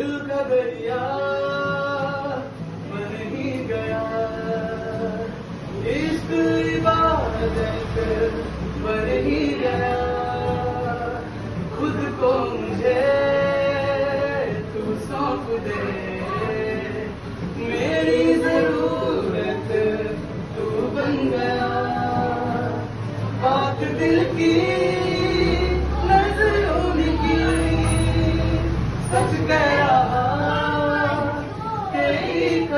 दिल का दरिया बन ही गया। इश्क इबादत बन ही गया। खुद को मुझे तू सौंप दे। मेरी ज़रूरत तू बन गया। बात दिल की, नज़रों की, सच गया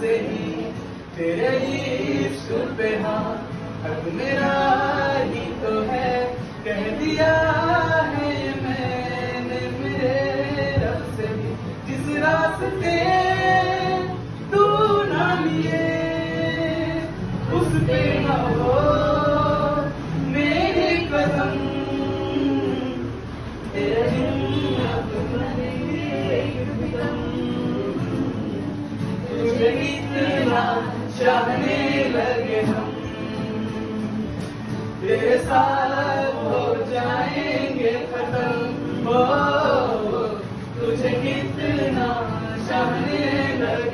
से ही तेरे इश्क पे हाँ हक मेरा ही तो है। कह दिया है मैंने मेरे रब से भी, जिस रास्ते तू ना लिए, उस पे ना हो मेरे कदम तेरे बिन अब नहीं तुझे इतना चाहने लगे हम। तेरे हो जाएँगे खत्म। हो तुझे कितना चाहने लगे।